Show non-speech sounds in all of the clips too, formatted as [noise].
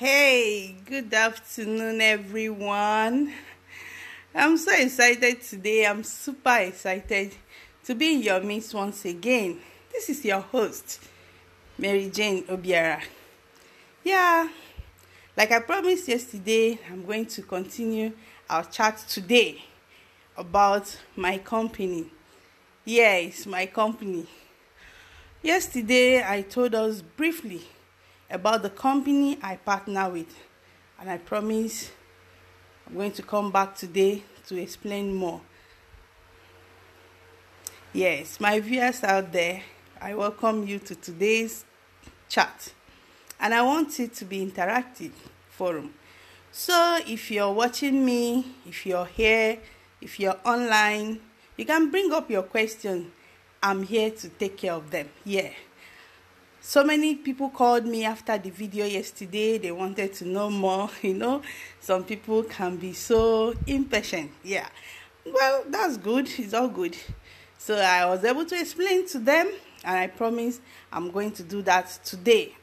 Hey, good afternoon, everyone. I'm so excited today. I'm super excited to be in your midst once again. This is your host, Mary Jane Obiora. Yeah, like I promised yesterday, I'm going to continue our chat today about my company. Yes, my company. Yesterday, I told us briefly about the company I partner with, and I promise I'm going to come back today to explain more. Yes, my viewers out there, I welcome you to today's chat, and I want it to be interactive forum. So if you're watching me, if you're here, if you're online, you can bring up your question. I'm here to take care of them. Yeah. So many people called me after the video yesterday. They wanted to know more. [laughs] You know, some people can be so impatient. Yeah. Well, that's good. It's all good. So I was able to explain to them, and I promise I'm going to do that today.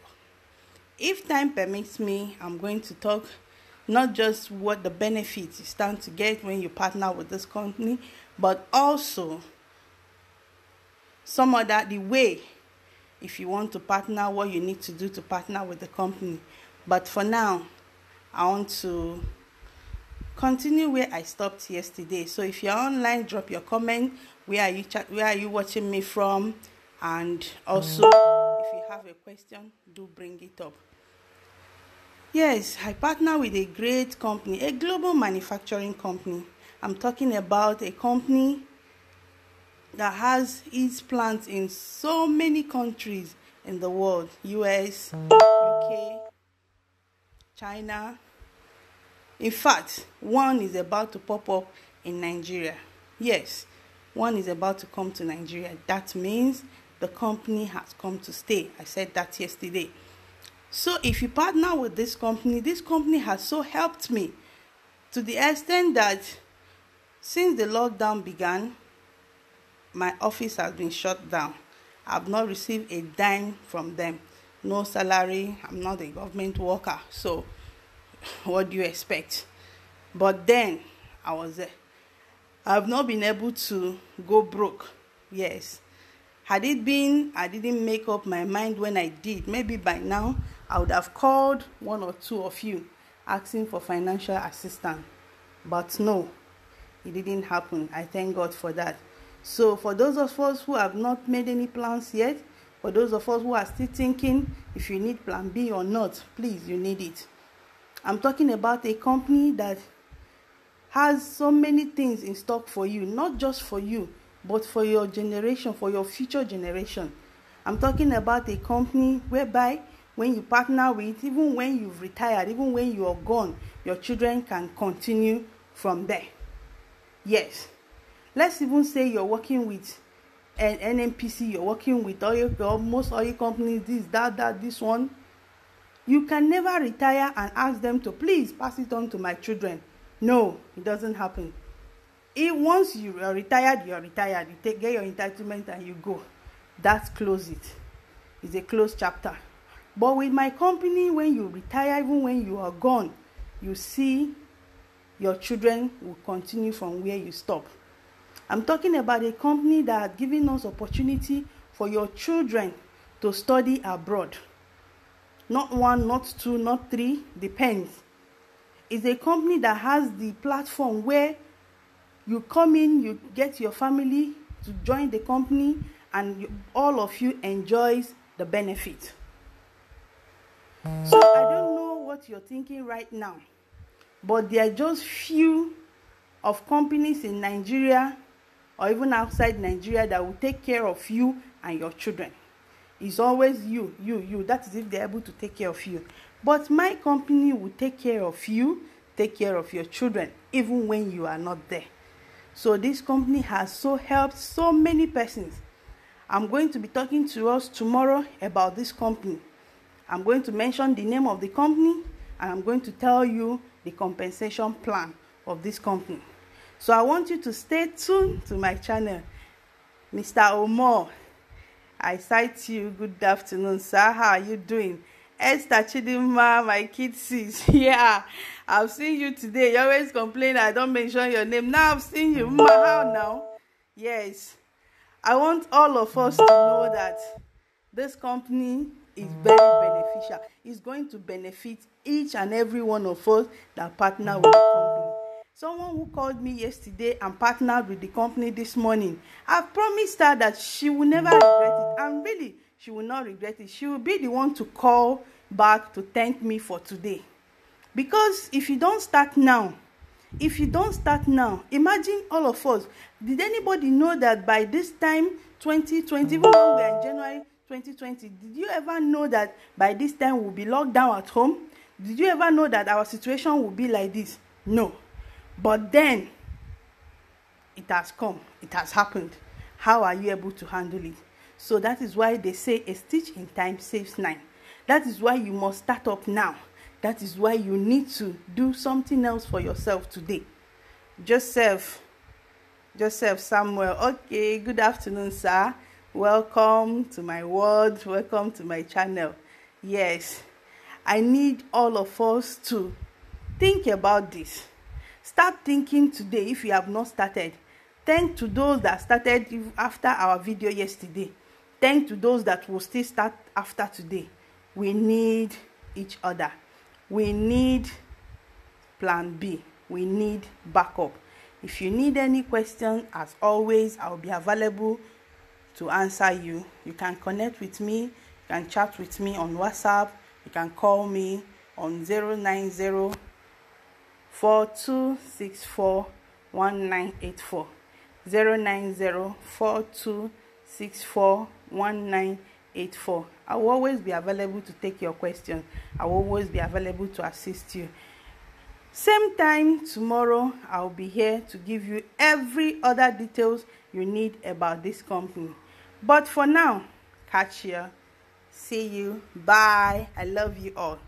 If time permits me, I'm going to talk not just what the benefits you stand to get when you partner with this company, but also some other the way if you want to partner, what you need to do to partner with the company. But for now, I want to continue where I stopped yesterday. So if you're online, drop your comment. Where are you chat? Where are you watching me from? And also, mm. if you have a question, do bring it up. Yes, I partner with a great company, a global manufacturing company. I'm talking about a company that has its plants in so many countries in the world US, UK, China. In fact, one is about to pop up in Nigeria. Yes, one is about to come to Nigeria. That means the company has come to stay. I said that yesterday. So if you partner with this company, this company has so helped me to the extent that since the lockdown began, my office has been shut down. I've not received a dime from them. No salary. I'm not a government worker. So, [laughs] what do you expect? But then, I was there. I've not been able to go broke. Yes. Had it been, I didn't make up my mind when I did. Maybe by now, I would have called one or two of you asking for financial assistance. But no, it didn't happen. I thank God for that. So, for those of us who have not made any plans yet, for those of us who are still thinking if you need plan B or not, please, you need it. I'm talking about a company that has so many things in stock for you, not just for you, but for your generation, for your future generation. I'm talking about a company whereby when you partner with, even when you've retired, even when you are gone, your children can continue from there. Yes let's even say you're working with an nnpc you're working with oil or most oil companies this that that this one. You can never retire and ask them to please pass it on to my children. No it doesn't happen. If once you are retired you are retired. You take get your entitlement and you go. That's close it. It's a closed chapter. But with my company when you retire even when you are gone you see your children will continue from where you stop I'm talking about a company that has given us opportunity for your children to study abroad. Not one, not two, not three, depends. It's a company that has the platform where you come in, you get your family to join the company, and you, all of you enjoys the benefit. So I don't know what you're thinking right now, but there are just few of companies in Nigeria or even outside Nigeria that will take care of you and your children. It's always you, you, you. That is if they're able to take care of you. But my company will take care of you, take care of your children, even when you are not there. So this company has so helped so many persons. I'm going to be talking to us tomorrow about this company. I'm going to mention the name of the company and I'm going to tell you the compensation plan of this company. So I want you to stay tuned to my channel. Mr. Omar, I cite you. Good afternoon, sir. How are you doing? Esther Chidima, my kid sis. [laughs] Yeah, I've seen you today. You always complain I don't mention your name. Now I've seen you. Ma, how now? Yes. I want all of us to know that this company is very beneficial. It's going to benefit each and every one of us that partner with the company. Someone who called me yesterday and partnered with the company this morning, I've promised her that she will never regret it. And really, she will not regret it. She will be the one to call back to thank me for today. Because if you don't start now, if you don't start now, imagine all of us. Did anybody know that by this time, 2020, even when we are in January 2020, did you ever know that by this time we'll be locked down at home? Did you ever know that our situation will be like this? No. But then, it has come, it has happened. How are you able to handle it? So that is why they say a stitch in time saves nine. That is why you must start up now. That is why you need to do something else for yourself today. Joseph, Joseph Samuel. Okay, good afternoon, sir. Welcome to my world. Welcome to my channel. Yes, I need all of us to think about this. Start thinking today if you have not started. Thank to those that started after our video yesterday. Thank to those that will still start after today. We need each other. We need plan B. We need backup. If you need any question, as always, I'll be available to answer you. You can connect with me, you can chat with me on WhatsApp, you can call me on 090 4264 1984. 090 4264 1984. I will always be available to take your questions. I will always be available to assist you. Same time tomorrow, I'll be here to give you every other details you need about this company. But for now, catch you. See you. Bye. I love you all.